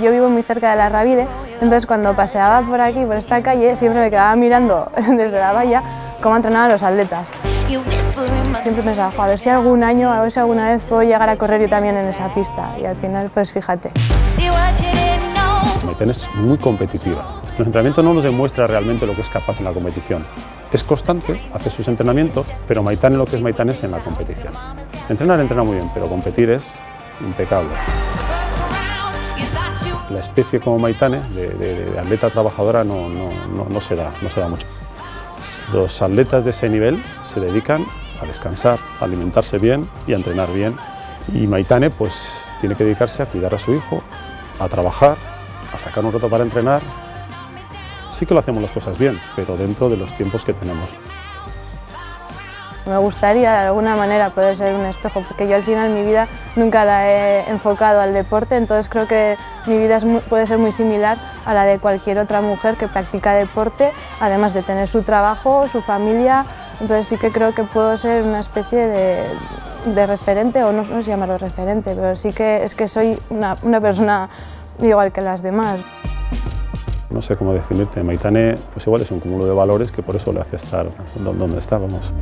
yo vivo muy cerca de la Ravide, entonces cuando paseaba por aquí, por esta calle, siempre me quedaba mirando desde la valla cómo entrenaban los atletas. Siempre pensaba, a ver si algún año, a ver si alguna vez puedo llegar a correr yo también en esa pista. Y al final, pues fíjate. Maitane es muy competitiva. El entrenamiento no nos demuestra realmente lo que es capaz en la competición. Es constante, hace sus entrenamientos, pero Maitane lo que es Maitane es en la competición. Entrenar entrena muy bien, pero competir es impecable. La especie como Maitane, de, atleta trabajadora, no, no, no, se da, no se da mucho. Los atletas de ese nivel se dedican a descansar, a alimentarse bien y a entrenar bien. Y Maitane pues tiene que dedicarse a cuidar a su hijo, a trabajar, a sacar un rato para entrenar. Sí que lo hacemos las cosas bien, pero dentro de los tiempos que tenemos. Me gustaría de alguna manera poder ser un espejo, porque yo al final mi vida nunca la he enfocado al deporte, entonces creo que mi vida puede ser muy similar a la de cualquier otra mujer que practica deporte, además de tener su trabajo, su familia, entonces sí que creo que puedo ser una especie de, referente, o no, no sé llamarlo referente, pero sí que es que soy una, persona igual que las demás. No sé cómo definirte, Maitane pues igual es un cúmulo de valores que por eso le hace estar donde estábamos.